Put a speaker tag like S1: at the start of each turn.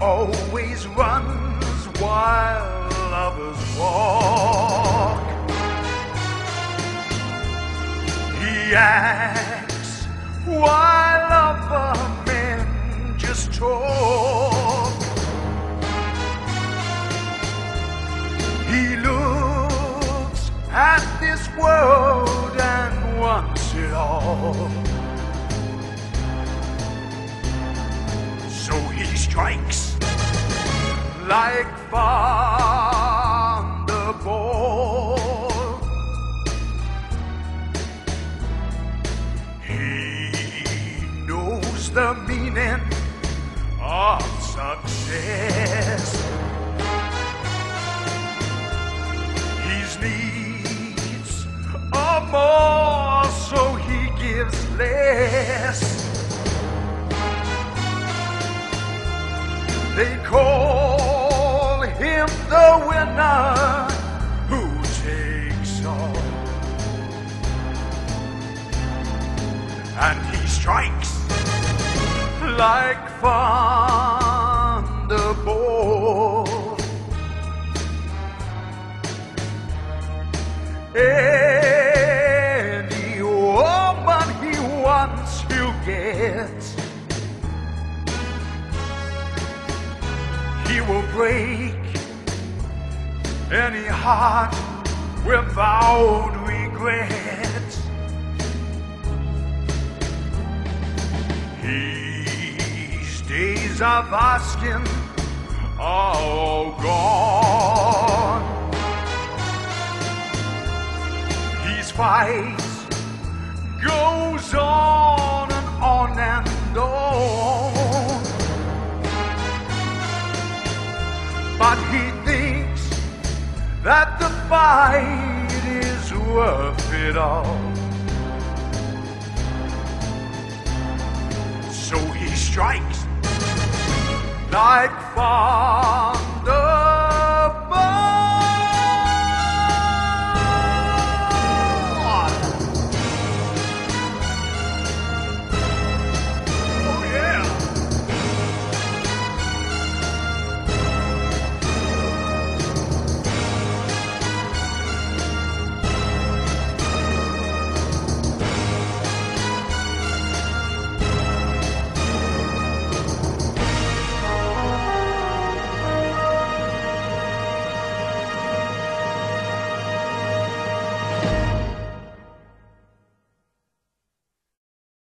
S1: always runs while lovers walk. He acts while other men just talk. He looks at this world strikes like thunderbolt. He knows the meaning of success. His needs are more, so he gives less. They call him the winner who takes all. And he strikes like thunderbolt. He will break any heart without regret. His days of asking oh, are all gone. His fight goes on that the fight is worth it all. So he strikes like thunder.